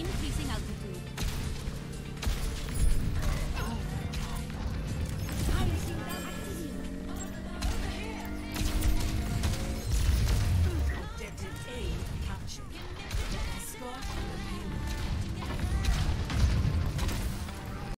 Increasing altitude.